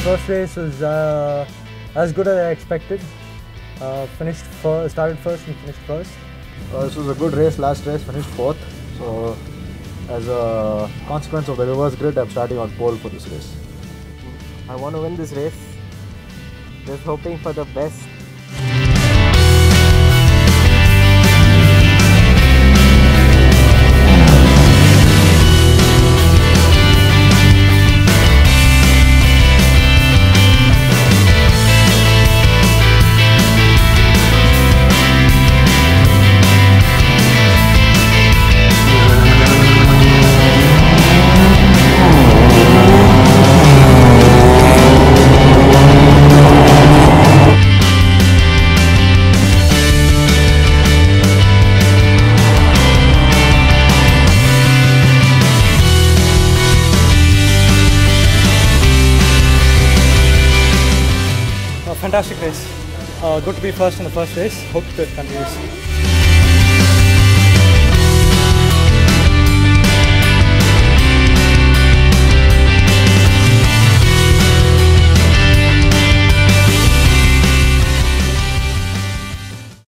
first race was uh, as good as I expected. Uh, finished first, started first and finished first. Uh, this was a good race. Last race finished fourth. So, as a consequence of the reverse grid, I'm starting on pole for this race. I want to win this race. Just hoping for the best. Fantastic race. Uh, good to be first in the first race. Hope it continues.